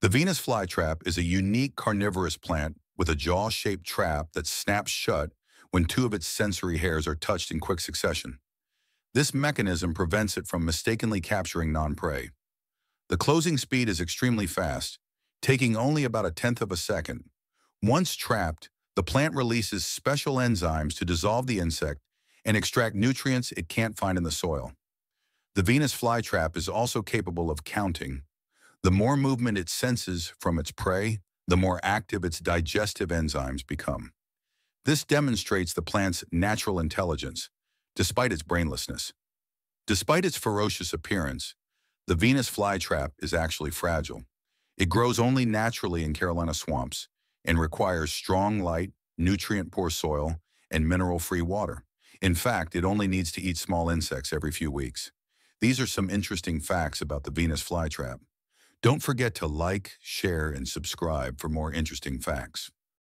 The Venus flytrap is a unique carnivorous plant with a jaw-shaped trap that snaps shut when two of its sensory hairs are touched in quick succession. This mechanism prevents it from mistakenly capturing non-prey. The closing speed is extremely fast, taking only about a tenth of a second. Once trapped, the plant releases special enzymes to dissolve the insect and extract nutrients it can't find in the soil. The Venus flytrap is also capable of counting. The more movement it senses from its prey, the more active its digestive enzymes become. This demonstrates the plant's natural intelligence, despite its brainlessness. Despite its ferocious appearance, the Venus flytrap is actually fragile. It grows only naturally in Carolina swamps and requires strong light, nutrient-poor soil, and mineral-free water. In fact, it only needs to eat small insects every few weeks. These are some interesting facts about the Venus flytrap. Don't forget to like, share, and subscribe for more interesting facts.